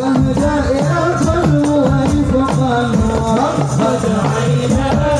فهدى يا القلب وإن فقال ورب عيناه